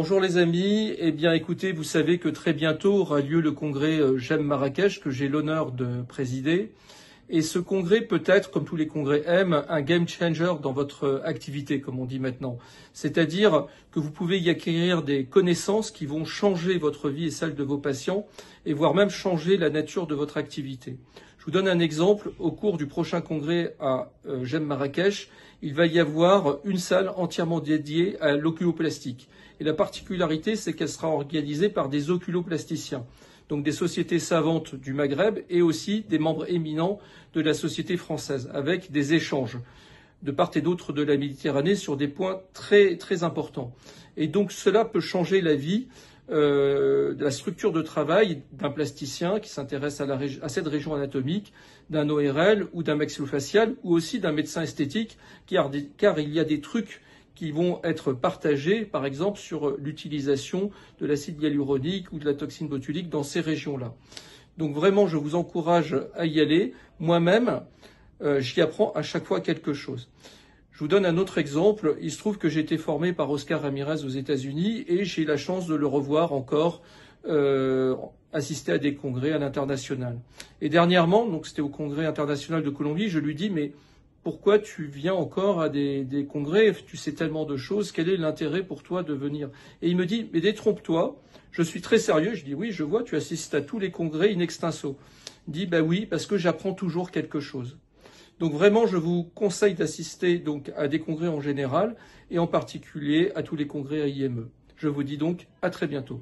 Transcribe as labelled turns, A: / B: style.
A: Bonjour les amis, eh bien écoutez, vous savez que très bientôt aura lieu le congrès euh, J'aime Marrakech que j'ai l'honneur de présider. Et ce congrès peut être, comme tous les congrès aiment, un game changer dans votre euh, activité, comme on dit maintenant. C'est-à-dire que vous pouvez y acquérir des connaissances qui vont changer votre vie et celle de vos patients, et voire même changer la nature de votre activité. Vous donne un exemple. Au cours du prochain congrès à euh, J'aime Marrakech, il va y avoir une salle entièrement dédiée à l'oculoplastique. Et la particularité, c'est qu'elle sera organisée par des oculoplasticiens, donc des sociétés savantes du Maghreb et aussi des membres éminents de la société française, avec des échanges de part et d'autre de la Méditerranée sur des points très, très importants. Et donc cela peut changer la vie euh, de la structure de travail d'un plasticien qui s'intéresse à, cette région anatomique, d'un ORL ou d'un maxillofacial, ou aussi d'un médecin esthétique, car, car il y a des trucs qui vont être partagés, par exemple, sur l'utilisation de l'acide hyaluronique ou de la toxine botulique dans ces régions-là. Donc vraiment, je vous encourage à y aller. Moi-même, euh, j'y apprends à chaque fois quelque chose. Je vous donne un autre exemple. Il se trouve que j'ai été formé par Oscar Ramirez aux États-Unis et j'ai la chance de le revoir encore euh, assister à des congrès à l'international. Et dernièrement, donc c'était au congrès international de Colombie, je lui dis mais pourquoi tu viens encore à des, congrès? Tu sais tellement de choses, quel est l'intérêt pour toi de venir? Et il me dit, mais détrompe-toi, je suis très sérieux. Je dis, oui, je vois, tu assistes à tous les congrès in extenso. Il dit, bah oui, parce que j'apprends toujours quelque chose. Donc vraiment, je vous conseille d'assister donc à des congrès en général et en particulier à tous les congrès à IME. Je vous dis donc à très bientôt.